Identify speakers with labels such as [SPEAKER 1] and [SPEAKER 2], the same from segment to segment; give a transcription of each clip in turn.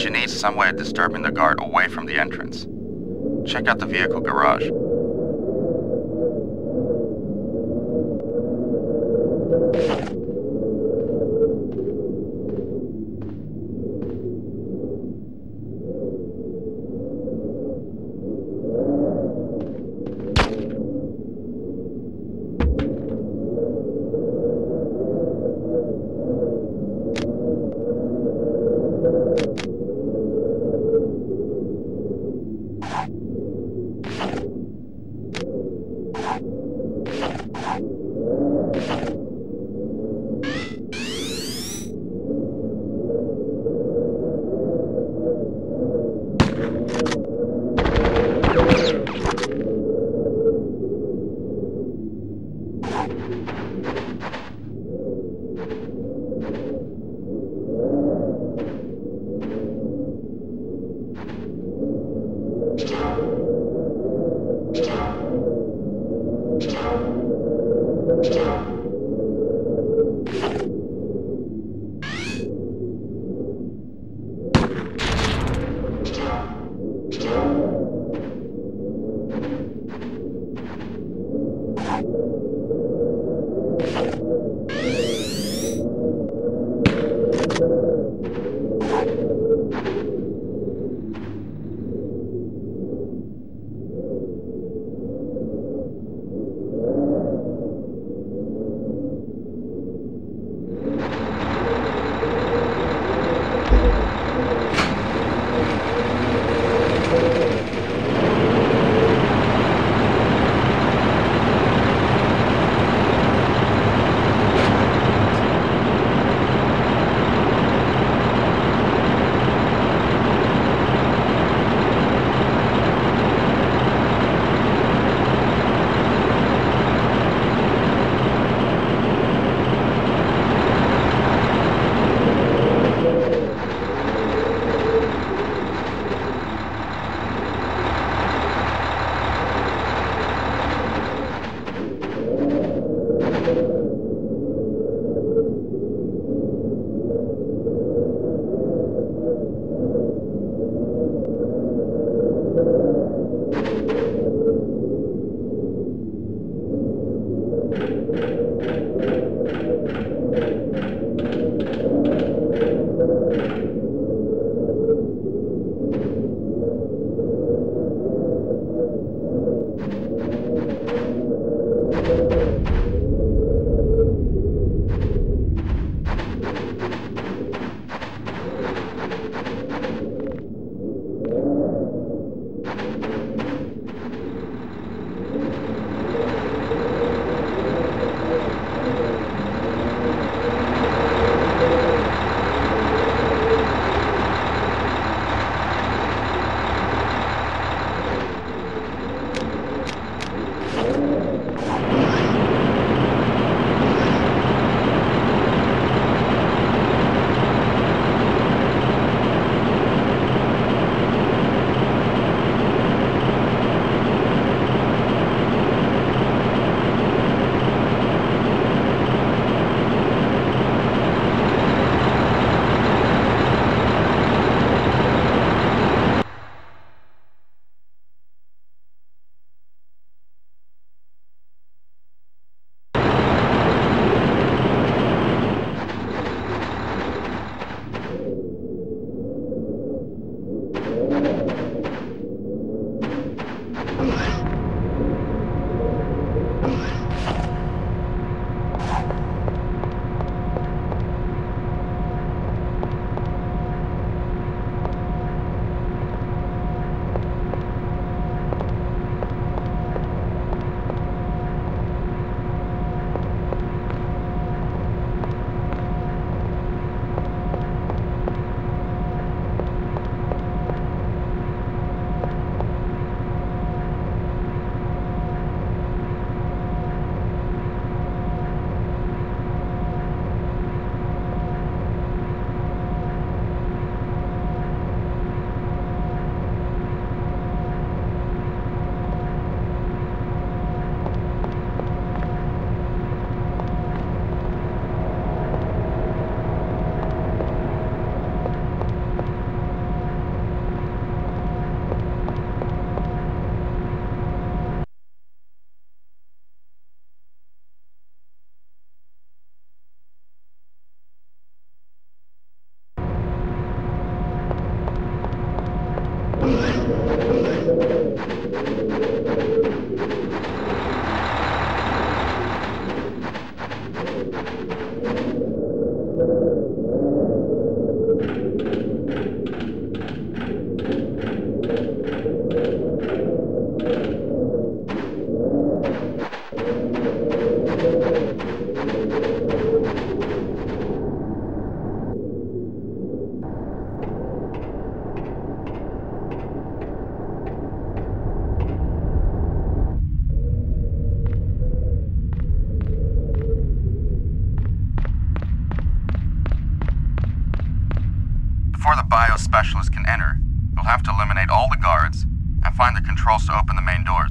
[SPEAKER 1] You need some way of disturbing the guard away from the entrance. Check out the vehicle garage. 何? Specialist can enter, you'll have to eliminate all the guards and find the controls to open the main doors.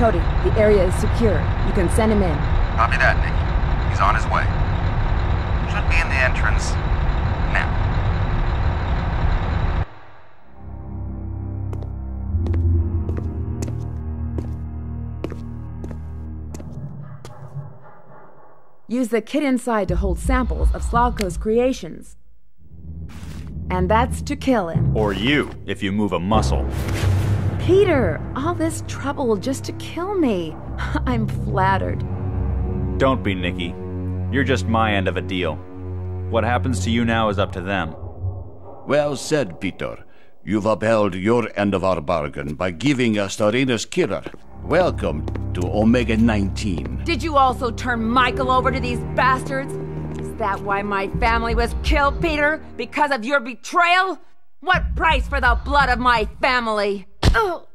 [SPEAKER 2] Cody, the area is secure. You can send him in.
[SPEAKER 1] Copy that, Nikki. He's on his way. Should be in the entrance now.
[SPEAKER 2] Use the kit inside to hold samples of Slavko's creations. And that's to kill him.
[SPEAKER 3] Or you, if you move a muscle.
[SPEAKER 2] Peter, all this trouble just to kill me. I'm flattered.
[SPEAKER 3] Don't be, Nikki. You're just my end of a deal. What happens to you now is up to them.
[SPEAKER 4] Well said, Peter. You've upheld your end of our bargain by giving us Arena's killer. Welcome to Omega 19.
[SPEAKER 2] Did you also turn Michael over to these bastards? Is that why my family was killed, Peter? Because of your betrayal? What price for the blood of my family? Oh.